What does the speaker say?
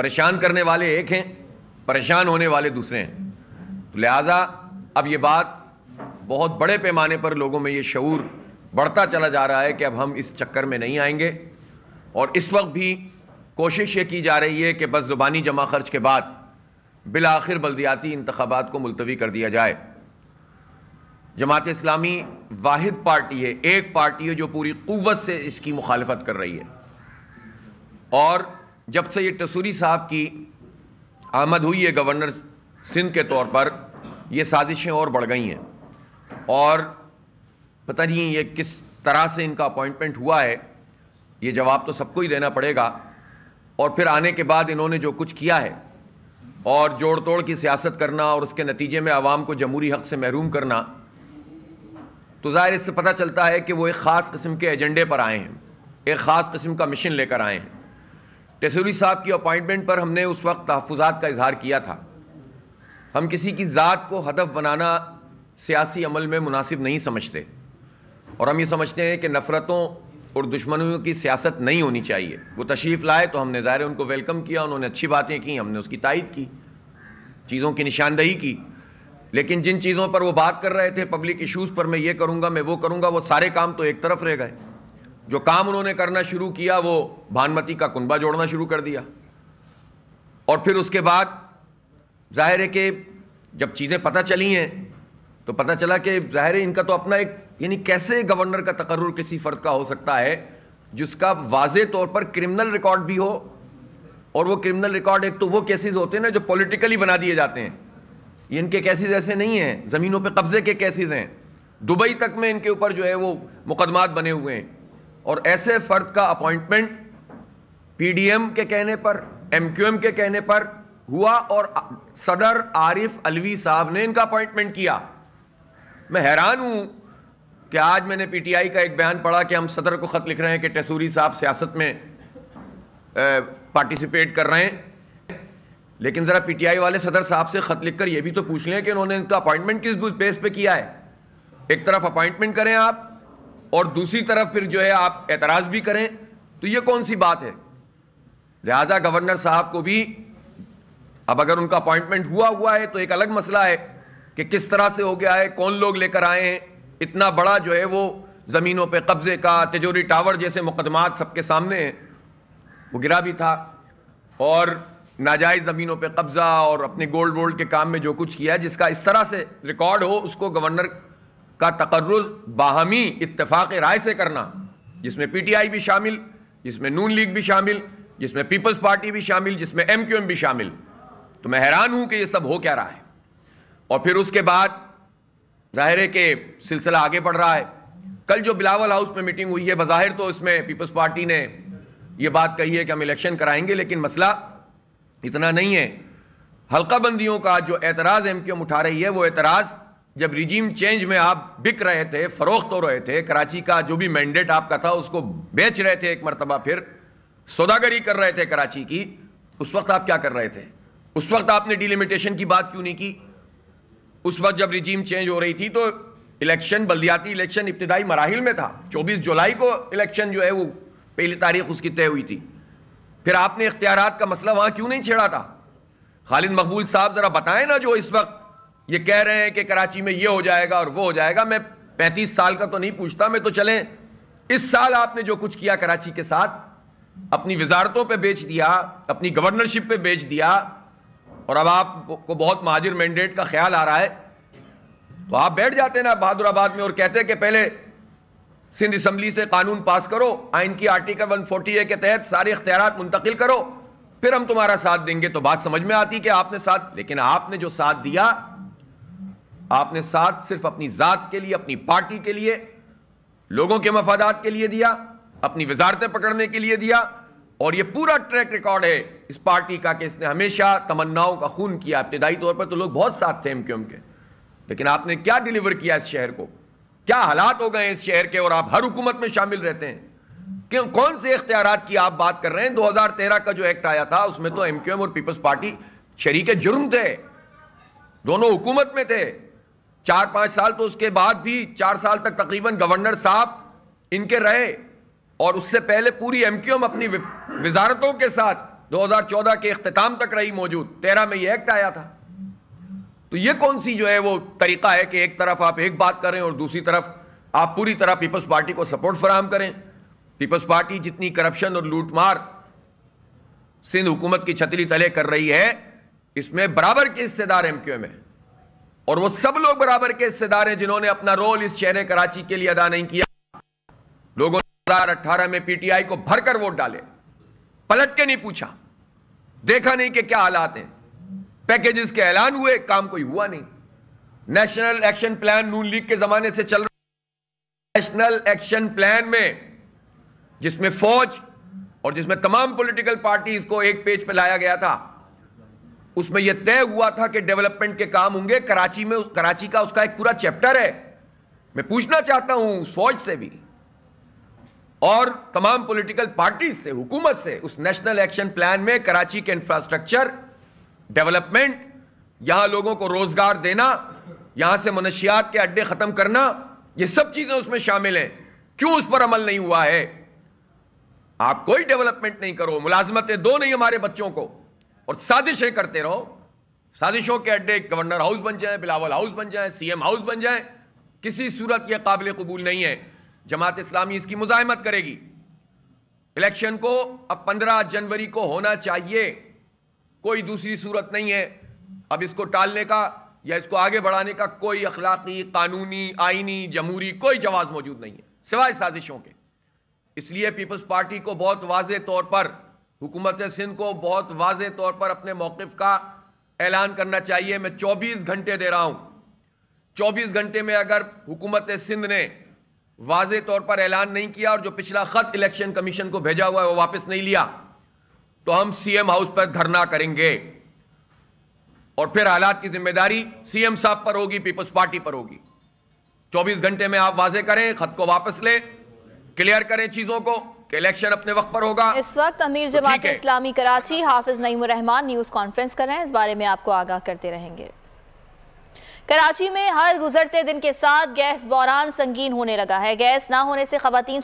परेशान करने वाले एक हैं, परेशान होने वाले दूसरे हैं। तो लिहाजा, अब ये बात बहुत बड़े पैमाने पर लोगों में ये शूर बढ़ता चला जा रहा है कि अब हम इस चक्कर में नहीं आएँगे। और इस वक्त भी कोशिश ये की जा रही है कि बस ज़ुबानी जमा खर्च के बाद बिल आखिर बल्दियाती इंतबात को मुलतवी कर दिया जाए। जमात इस्लामी वाहिद पार्टी है, एक पार्टी है जो पूरी कुत से इसकी मुखालफत कर रही है। और जब से ये टसूरी साहब की आमद हुई है गवर्नर सिंध के तौर पर, ये साजिशें और बढ़ गई हैं। और पता नहीं ये किस तरह से इनका अपॉइंटमेंट हुआ है, ये जवाब तो सबको ही देना पड़ेगा। और फिर आने के बाद इन्होंने जो कुछ किया है, और जोड़ तोड़ की सियासत करना और उसके नतीजे में आवाम को जमहूरी हक से महरूम करना तो ज़ाहिर इससे पता चलता है कि वो एक ख़ास किस्म के एजेंडे पर आए हैं, एक ख़ास किस्म का मिशन लेकर आए हैं। टेसूरी साहब की अपॉइंटमेंट पर हमने उस वक्त तहफ़ात का इजहार किया था। हम किसी की ज़ात को हदफ बनाना सियासी अमल में मुनासिब नहीं समझते। और हम ये समझते हैं कि नफ़रतों और दुश्मनों की सियासत नहीं होनी चाहिए। वो तशरीफ़ लाए तो हमने ज़ाहिर उनको वेलकम किया, उन्होंने अच्छी बातें की, हमने उसकी तायद की, चीज़ों की निशानदही की। लेकिन जिन चीज़ों पर वो बात कर रहे थे, पब्लिक इश्यूज़ पर मैं ये करूँगा, मैं वो करूँगा, वो सारे काम तो एक तरफ़ रह गए। जो काम उन्होंने करना शुरू किया, वो भानमती का कुनबा जोड़ना शुरू कर दिया। और फिर उसके बाद ज़ाहिर है कि जब चीज़ें पता चली हैं तो पता चला कि ज़ाहिर है इनका तो अपना एक, यानी कैसे गवर्नर का तकर्र किसी फ़र्द का हो सकता है, जिसका वाज तौर पर क्रिमिनल रिकॉर्ड भी हो, और वो क्रिमिनल रिकॉर्ड एक तो वो केसेस होते हैं ना जो पॉलिटिकली बना दिए जाते हैं। ये इनके केसेस ऐसे नहीं हैं, ज़मीनों पे कब्जे के केसेस हैं। दुबई तक में इनके ऊपर जो है वो मुकदमात बने हुए हैं। और ऐसे फ़र्द का अपॉइंटमेंट पीडीएम के कहने पर, एमक्यूएम के कहने पर हुआ और सदर आरिफ अलवी साहब ने इनका अपॉइंटमेंट किया। मैं हैरान हूँ कि आज मैंने पीटीआई का एक बयान पढ़ा कि हम सदर को ख़त लिख रहे हैं कि टेसूरी साहब सियासत में पार्टिसिपेट कर रहे हैं। लेकिन ज़रा पीटीआई वाले सदर साहब से ख़त लिखकर यह भी तो पूछ लें कि उन्होंने इनका अपॉइंटमेंट किस बेस पे किया है। एक तरफ़ अपॉइंटमेंट करें आप और दूसरी तरफ़ फिर जो है आप एतराज़ भी करें तो ये कौन सी बात है? लिहाजा गवर्नर साहब को भी अब अगर उनका अपॉइंटमेंट हुआ हुआ है तो एक अलग मसला है कि किस तरह से हो गया है, कौन लोग लेकर आए हैं। इतना बड़ा जो है वो ज़मीनों पे कब्ज़े का, तिजोरी टावर जैसे मुकदमात सबके सामने हैं, वो गिरा भी था। और नाजायज़ ज़मीनों पे कब्ज़ा और अपने गोल्ड वोल्ड के काम में जो कुछ किया है, जिसका इस तरह से रिकॉर्ड हो, उसको गवर्नर का तकर्र बाहमी इतफाक़ राय से करना, जिसमें पी टी आई भी शामिल, जिसमें नून लीग भी शामिल, जिसमें पीपल्स पार्टी भी शामिल, जिसमें एम क्यू एम भी शामिल। तो मैं हैरान हूँ कि ये सब हो क्या रहा है। और फिर उसके बाद ज़ाहिर है कि सिलसिला आगे बढ़ रहा है। कल जो बिलावल हाउस में मीटिंग हुई है, बज़ाहिर तो इसमें पीपल्स पार्टी ने यह बात कही है कि हम इलेक्शन कराएँगे, लेकिन मसला इतना नहीं है। हल्का बंदियों का जो एतराज़ एम क्यू एम उठा रही है, वो एतराज़ जब रिजीम चेंज में आप बिक रहे थे, फरोख्त हो रहे थे, कराची का जो भी मैंडेट आपका था, उसको बेच रहे थे एक मरतबा फिर, सौदागरी कर रहे थे कराची की, उस वक्त आप क्या कर रहे थे? उस वक्त आपने डिलिमिटेशन की बात क्यों नहीं की? उस वक्त जब रिजीम चेंज हो रही थी तो इलेक्शन बल्दियाती इलेक्शन इब्तदाई मराहल में था। 24 जुलाई को इलेक्शन जो है, वो पहली तारीख उसकी तय हुई थी। फिर आपने इख्तियार का मसला वहाँ क्यों नहीं छेड़ा था? खालिद मकबूल साहब ज़रा बताएँ ना जो इस वक्त ये कह रहे हैं कि कराची में ये हो जाएगा और वो हो जाएगा। मैं पैंतीस साल का तो नहीं पूछता, मैं तो चलें। इस साल आपने जो कुछ किया कराची के साथ, अपनी वजारतों पे बेच दिया, अपनी गवर्नरशिप पे बेच दिया, और अब आपको बहुत महाजिर मैंडेट का ख्याल आ रहा है तो आप बैठ जाते ना बहादुराबाद में और कहते हैं कि पहले सिंध असम्बली से कानून पास करो आइन की आर्टिकल 140 ए के तहत सारे इख्तियार मुंतकिल करो, फिर हम तुम्हारा साथ देंगे। तो बात समझ में आती कि आपने साथ, लेकिन आपने जो साथ दिया आपने साथ सिर्फ़ अपनी जात के लिए, अपनी पार्टी के लिए, लोगों के मफादात के लिए दिया, अपनी वजारतें पकड़ने के लिए दिया, और ये पूरा ट्रैक रिकॉर्ड है इस पार्टी का कि इसने हमेशा तमन्नाओं का खून किया। इब्तदाई तौर पर तो लोग बहुत साथ थे एम क्यों के, लेकिन आपने क्या डिलीवर किया इस शहर को? क्या हालात हो गए इस शहर के और आप हर हुकूमत में शामिल रहते हैं? क्यों, कौन से इख्तियार की आप बात कर रहे हैं? 2013 का जो एक्ट आया था, उसमें तो एमक्यूएम और पीपल्स पार्टी शरीक जुर्म थे, दोनों हुकूमत में थे। चार पाँच साल तो उसके बाद भी चार साल तक तकरीबन गवर्नर साहब इनके रहे और उससे पहले पूरी एमक्यूएम अपनी वजारतों के साथ 2014 के अख्ताम तक रही मौजूद। तेरह में ये एक्ट आया था। तो ये कौन सी जो है वो तरीका है कि एक तरफ़ आप एक बात करें और दूसरी तरफ़ आप पूरी तरह पीपल्स पार्टी को सपोर्ट फराम करें। पीपल्स पार्टी जितनी करप्शन और लूटमार सिंध हुकूमत की छतरी तले कर रही है, इसमें बराबर के हिस्सेदार एम क्यू एम है। और वो सब लोग बराबर के हिस्सेदार हैं जिन्होंने अपना रोल इस शहर कराची के लिए अदा नहीं किया। लोगों ने हज़ार अट्ठारह में पीटीआई को भरकर वोट डाले। पलट के नहीं पूछा। देखा नहीं कि क्या हालात हैं। पैकेजेस के ऐलान हुए, काम कोई हुआ नहीं। National action plan Noon League के जमाने से चल रहा नेशनल एक्शन प्लान में, जिसमें फौज और जिसमें तमाम पॉलिटिकल पार्टीज़ को एक पेज पे लाया गया था उसमें यह तय हुआ था कि डेवलपमेंट के काम होंगे। कराची में कराची का उसका एक पूरा चैप्टर है। मैं पूछना चाहता हूँ फौज से भी और तमाम पॉलिटिकल पार्टीज़ से, हुकूमत से, उस नेशनल एक्शन प्लान में कराची के इंफ्रास्ट्रक्चर डेवलपमेंट यहाँ लोगों को रोज़गार देना, यहाँ से मनशियात के अड्डे खत्म करना, ये सब चीज़ें उसमें शामिल हैं। क्यों उस पर अमल नहीं हुआ है? आप कोई डेवलपमेंट नहीं करो। मुलाजमतें दो नहीं हमारे बच्चों को। और साजिशें करते रहो। साजिशों के अड्डे गवर्नर हाउस बन जाए, बिलावल हाउस बन जाए, सीएम हाउस बन जाए। किसी सूरत यह काबिल कबूल नहीं है। जमात इस्लामी इसकी मुजाहमत करेगी। इलेक्शन को अब पंद्रह जनवरी को होना चाहिए। कोई दूसरी सूरत नहीं है। अब इसको टालने का या इसको आगे बढ़ाने का कोई अखलाकी, कानूनी आइनी जमहूरी कोई जवाब मौजूद नहीं है, सिवाय साजिशों के। इसलिए पीपल्स पार्टी को बहुत वाज तौर पर हुकूमत सिंध को बहुत वाज तौर पर अपने मौक़ का ऐलान करना चाहिए। मैं 24 घंटे दे रहा हूँ। 24 घंटे में अगर हुकूमत सिंध ने वाज तौर पर ऐलान नहीं किया और जो पिछला खत इलेक्शन कमीशन को भेजा हुआ है, वो वापस नहीं लिया तो हम सीएम हाउस पर धरना करेंगे। और फिर हालात की ज़िम्मेदारी सीएम साहब पर होगी, पीपल्स पार्टी पर होगी। 24 घंटे में आप वाजे करें, खत को वापस लें, क्लियर करें चीज़ों को। कि इलेक्शन अपने वक्त पर होगा। इस वक्त अमीर तो जमात इस्लामी कराची हाफिज नईम रहमान न्यूज़ कॉन्फ्रेंस कर रहे हैं। इस बारे में आपको आगाह करते रहेंगे। कराची में हर गुजरते दिन के साथ गैस बौरान संगीन होने लगा है। गैस ना होने से खवतिन